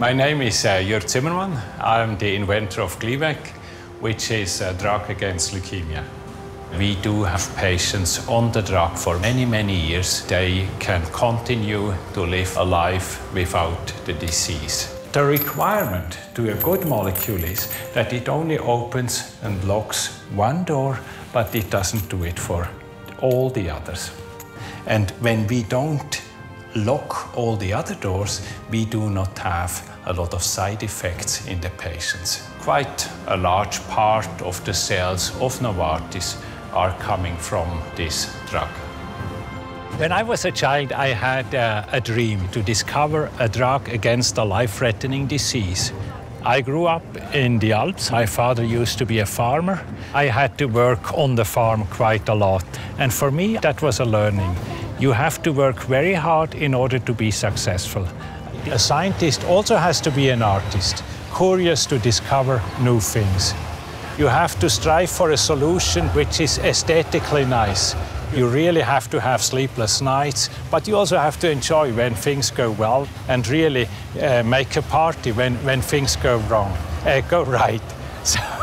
My name is uh, Jürg Zimmermann. I'm the inventor of Glivec, which is a drug against leukemia. We do have patients on the drug for many, many years. They can continue to live a life without the disease. The requirement to a good molecule is that it only opens and locks one door, but it doesn't do it for all the others. And when we don't lock all the other doors, we do not have a lot of side effects in the patients. Quite a large part of the sales of Novartis are coming from this drug. When I was a child, I had uh, a dream to discover a drug against a life-threatening disease. I grew up in the Alps. My father used to be a farmer. I had to work on the farm quite a lot. And for me, that was a learning. You have to work very hard in order to be successful. A scientist also has to be an artist, curious to discover new things. You have to strive for a solution which is aesthetically nice. You really have to have sleepless nights, but you also have to enjoy when things go well and really uh, make a party when, when things go wrong, uh, go right. So